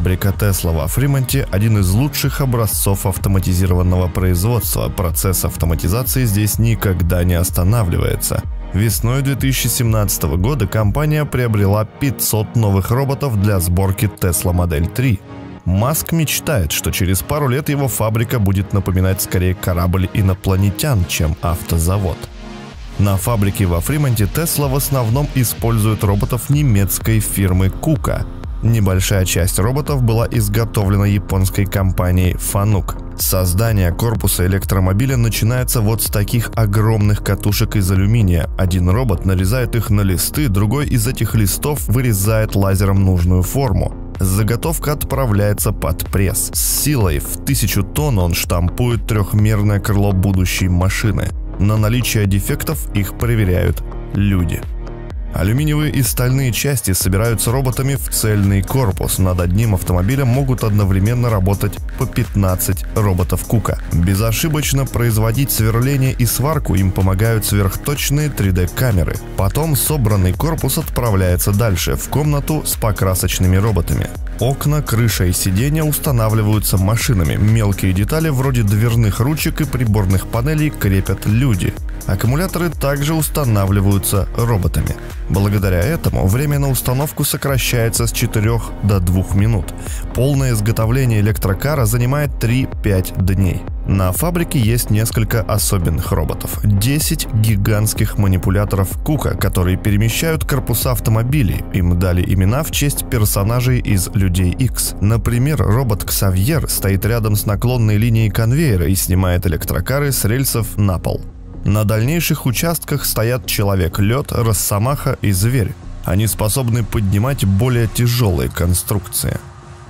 Фабрика Тесла во Фримонте – один из лучших образцов автоматизированного производства. Процесс автоматизации здесь никогда не останавливается. Весной 2017 года компания приобрела 500 новых роботов для сборки Tesla Model 3. Маск мечтает, что через пару лет его фабрика будет напоминать скорее корабль инопланетян, чем автозавод. На фабрике во Фримонте Тесла в основном используют роботов немецкой фирмы KUKA. Небольшая часть роботов была изготовлена японской компанией Fanuc. Создание корпуса электромобиля начинается вот с таких огромных катушек из алюминия. Один робот нарезает их на листы, другой из этих листов вырезает лазером нужную форму. Заготовка отправляется под пресс. С силой в тысячу тонн он штампует трехмерное крыло будущей машины. На наличие дефектов их проверяют люди. Алюминиевые и стальные части собираются роботами в цельный корпус. Над одним автомобилем могут одновременно работать по 15 роботов Кука. Безошибочно производить сверление и сварку им помогают сверхточные 3D-камеры. Потом собранный корпус отправляется дальше, в комнату с покрасочными роботами. Окна, крыша и сиденья устанавливаются машинами. Мелкие детали вроде дверных ручек и приборных панелей крепят люди. Аккумуляторы также устанавливаются роботами. Благодаря этому время на установку сокращается с 4 до 2 минут. Полное изготовление электрокара занимает 3-5 дней. На фабрике есть несколько особенных роботов. 10 гигантских манипуляторов Кука, которые перемещают корпуса автомобилей. Им дали имена в честь персонажей из Людей X. Например, робот Ксавьер стоит рядом с наклонной линией конвейера и снимает электрокары с рельсов на пол. На дальнейших участках стоят человек-лед, росомаха и зверь. Они способны поднимать более тяжелые конструкции.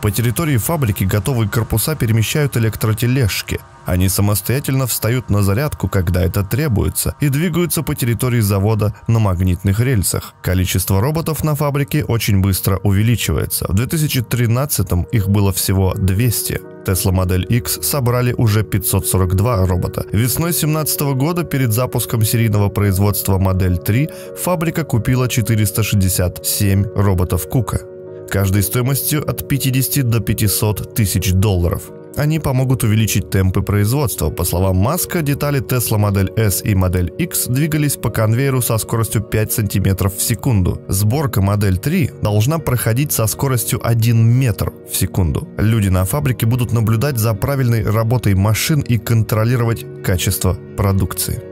По территории фабрики готовые корпуса перемещают электротележки. Они самостоятельно встают на зарядку, когда это требуется, и двигаются по территории завода на магнитных рельсах. Количество роботов на фабрике очень быстро увеличивается. В 2013 их было всего 200. Tesla Model X собрали уже 542 робота. Весной 2017 года перед запуском серийного производства Модель 3 фабрика купила 467 роботов Кука. Каждой стоимостью от 50 до 500 тысяч долларов. Они помогут увеличить темпы производства. По словам Маска, детали Tesla Модель S и Модель X двигались по конвейеру со скоростью 5 см в секунду. Сборка Модель 3 должна проходить со скоростью 1 метр в секунду. Люди на фабрике будут наблюдать за правильной работой машин и контролировать качество продукции.